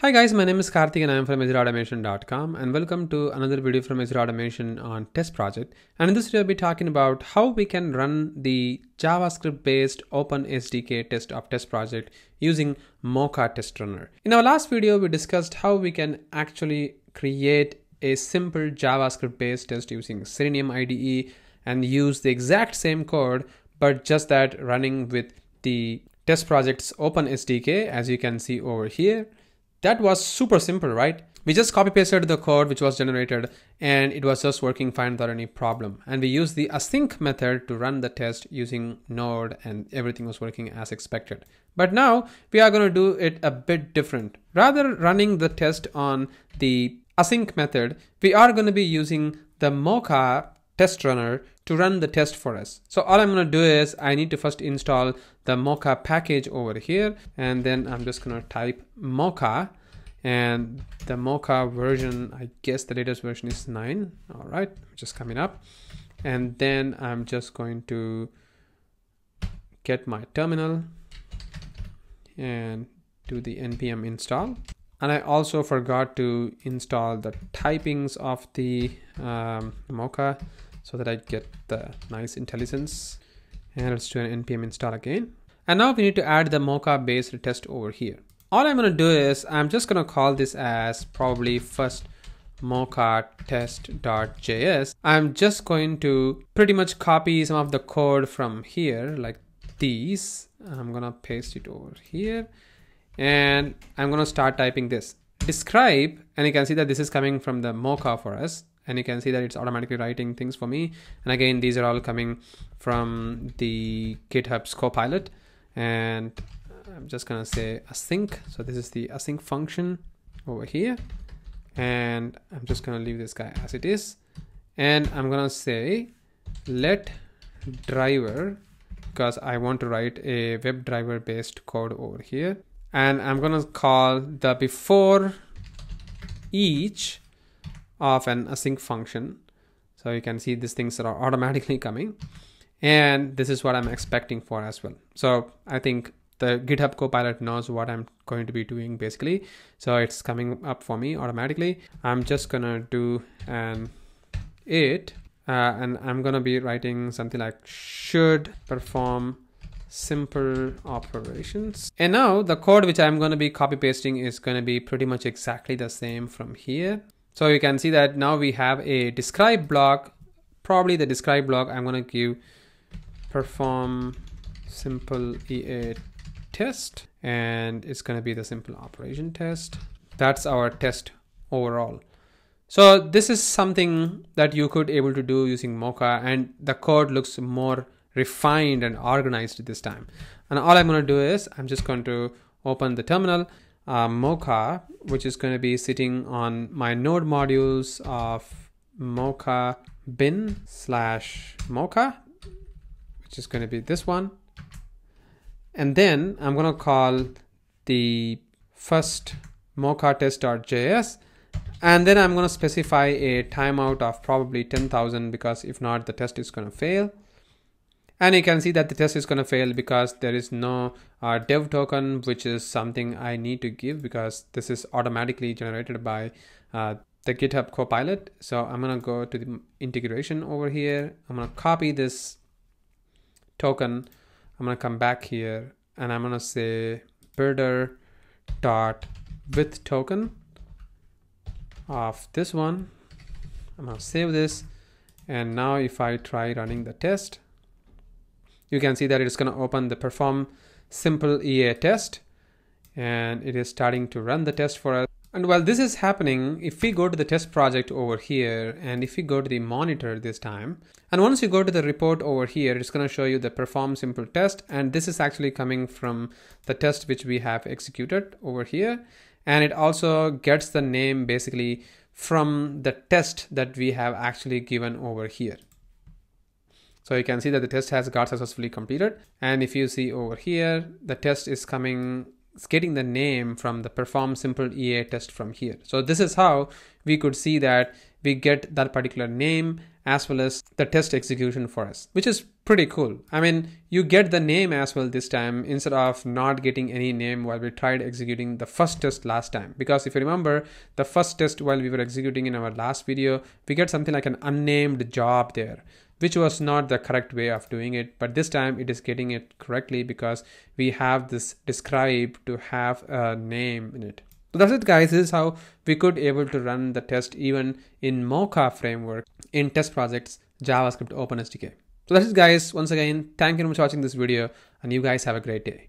Hi guys, my name is Karthik and I am from ExecuteAutomation.com and welcome to another video from Execute Automation on test project. And in this video, I'll be talking about how we can run the JavaScript based Open SDK test of test project using Mocha test runner. In our last video, we discussed how we can actually create a simple JavaScript based test using Selenium IDE and use the exact same code, but just that running with the test project's Open SDK, as you can see over here. That was super simple, right? We just copy pasted the code which was generated and it was just working fine without any problem. And we used the async method to run the test using Node and everything was working as expected. But now we are going to do it a bit different. Rather running the test on the async method, we are going to be using the Mocha test runner to run the test for us. So all I'm going to do is I need to first install the Mocha package over here and then I'm just going to type Mocha and the Mocha version, I guess the latest version is 9. All right, just coming up. And then I'm just going to get my terminal and do the npm install. And I also forgot to install the typings of the um, Mocha so that I get the nice IntelliSense. And let's do an npm install again. And now we need to add the Mocha based test over here. All I'm gonna do is I'm just gonna call this as probably first mocha test.js. I'm just going to pretty much copy some of the code from here like these. I'm gonna paste it over here and I'm gonna start typing this describe and you can see that this is coming from the mocha for us and you can see that it's automatically writing things for me. And again these are all coming from the github's copilot. And I'm just gonna say async. So this is the async function over here. And I'm just gonna leave this guy as it is. And I'm gonna say let driver because I want to write a WebDriver based code over here. And I'm gonna call the before each of an async function. So you can see these things that are automatically coming. And this is what I'm expecting for as well. So I think the GitHub Copilot knows what I'm going to be doing basically. So it's coming up for me automatically. I'm just gonna do an it uh, and I'm gonna be writing something like should perform simple operations. And now the code which I'm to be copy pasting is to be pretty much exactly the same from here so you can see that now we have a describe block. Probably the describe block I'm going to give perform simple EA test and it's going to be the simple operation test. That's our test overall. So this is something that you could able to do using mocha and the code looks more refined and organized this time. And all I'm going to do is I'm just going to open the terminal uh, Mocha, which is going to be sitting on my node modules of Mocha bin slash Mocha, which is going to be this one. And then I'm going to call the first mocha test.js and then I'm going to specify a timeout of probably 10,000 because if not the test is going to fail and you can see that the test is going to fail because there is no uh, dev token which is something I need to give because this is automatically generated by uh, the GitHub Copilot. So I'm going to go to the integration over here. I'm going to copy this token. I'm going to come back here and I'm going to say builder dot with token of this one. I'm going to save this. And now if I try running the test, you can see that it's going to open the perform simple EA test and it is starting to run the test for us. And while this is happening, if we go to the test project over here and if we go to the monitor this time, and once you go to the report over here, it's going to show you the perform simple test. And this is actually coming from the test which we have executed over here. And it also gets the name basically from the test that we have actually given over here. So you can see that the test has got successfully completed. And if you see over here, the test is coming, it's getting the name from the perform simple EA test from here. So this is how we could see that we get that particular name as well as the test execution for us, which is pretty cool. I mean, you get the name as well this time instead of not getting any name while we tried executing the first test last time. Because if you remember, the first test while we were executing in our last video, we get something like an unnamed job there which was not the correct way of doing it but this time it is getting it correctly because we have this describe to have a name in it. So that's it guys. This is how we could able to run the test even in mocha framework in test projects javascript open sdk so that's it guys. Once again thank you for watching this video and you guys have a great day